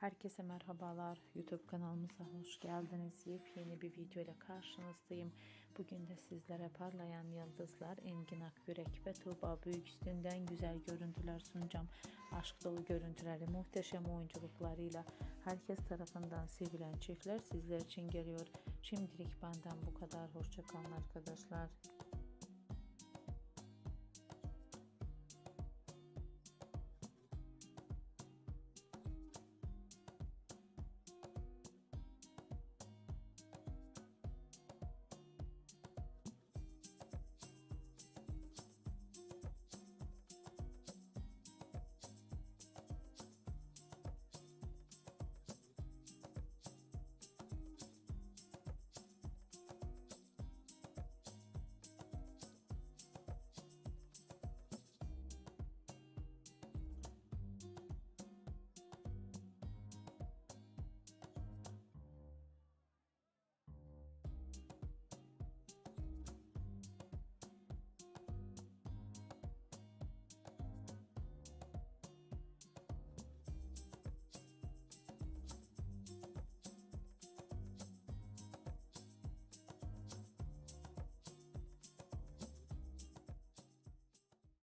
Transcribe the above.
Herkese merhabalar. YouTube kanalımıza hoş geldiniz. Yepyeni bir video ile karşınızdayım. Bugün de sizlere parlayan yıldızlar Engin Akgürek ve Tuğba Büyüküstü'nden güzel görüntüler sunacağım. Aşk dolu görüntüleri, muhteşem oyunculuklarıyla herkes tarafından sevilen çiftler sizler için geliyor. Şimdilik benden bu kadar. Hoşçakalın arkadaşlar.